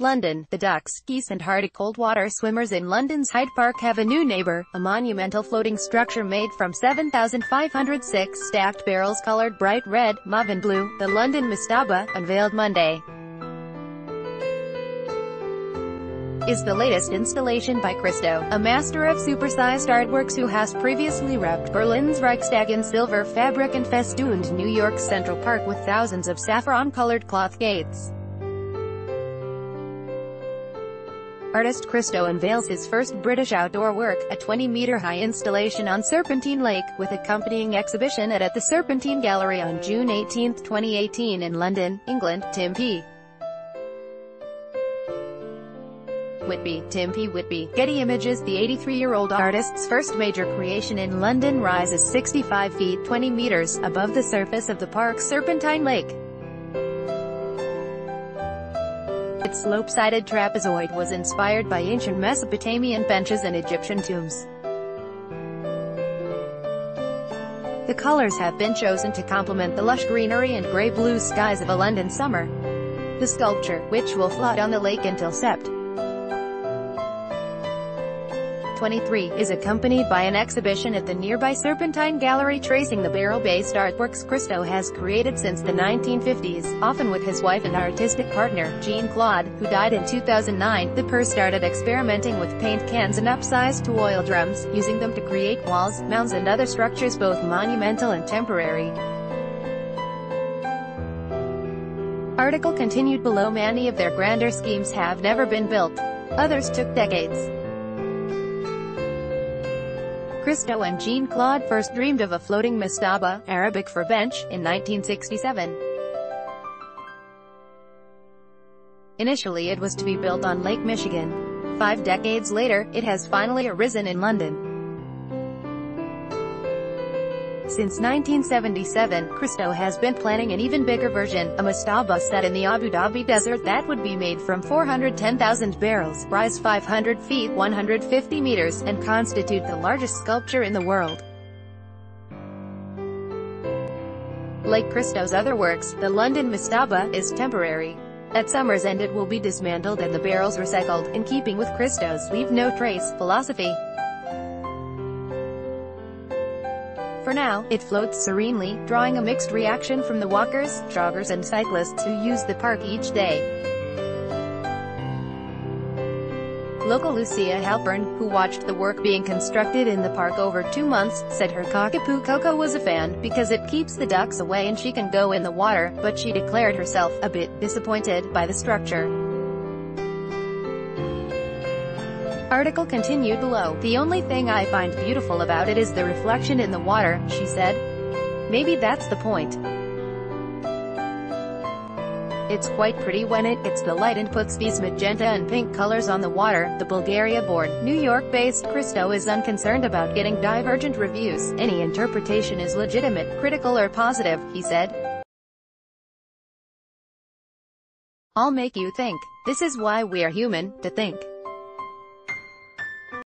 London, the ducks, geese and hardy cold water swimmers in London's Hyde Park have a new neighbour, a monumental floating structure made from 7,506 stacked barrels colored bright red, mauve and blue, the London Mastaba, unveiled Monday. is the latest installation by Christo, a master of supersized artworks who has previously wrapped Berlin's Reichstag in silver fabric and festooned New York's Central Park with thousands of saffron-colored cloth gates. Artist Christo unveils his first British outdoor work, a 20-metre-high installation on Serpentine Lake, with accompanying exhibition at, at the Serpentine Gallery on June 18, 2018 in London, England, Tim P. Whitby, Tim P. Whitby, Getty Images The 83-year-old artist's first major creation in London rises 65 feet 20 meters above the surface of the park's Serpentine Lake. Its slope-sided trapezoid was inspired by ancient Mesopotamian benches and Egyptian tombs. The colors have been chosen to complement the lush greenery and grey-blue skies of a London summer. The sculpture, which will float on the lake until Sept. 2023, is accompanied by an exhibition at the nearby Serpentine Gallery tracing the barrel-based artworks Christo has created since the 1950s, often with his wife and artistic partner, Jean Claude, who died in 2009. The pair started experimenting with paint cans and upsized to oil drums, using them to create walls, mounds and other structures both monumental and temporary. Article continued below many of their grander schemes have never been built. Others took decades. Christo and Jean-Claude first dreamed of a floating mastaba, Arabic for bench, in 1967. Initially it was to be built on Lake Michigan. Five decades later, it has finally arisen in London. Since 1977, Christo has been planning an even bigger version, a mastaba set in the Abu Dhabi desert that would be made from 410,000 barrels, rise 500 feet 150 meters, and constitute the largest sculpture in the world. Like Christo's other works, the London Mastaba is temporary. At summer's end it will be dismantled and the barrels recycled, in keeping with Christo's leave no trace philosophy. For now, it floats serenely, drawing a mixed reaction from the walkers, joggers and cyclists who use the park each day. Local Lucia Halpern, who watched the work being constructed in the park over two months, said her cockapoo Coco was a fan, because it keeps the ducks away and she can go in the water, but she declared herself a bit disappointed by the structure. Article continued below. The only thing I find beautiful about it is the reflection in the water, she said. Maybe that's the point. It's quite pretty when it gets the light and puts these magenta and pink colors on the water. The Bulgaria-born, New York-based Christo is unconcerned about getting divergent reviews. Any interpretation is legitimate, critical or positive, he said. I'll make you think. This is why we're human, to think.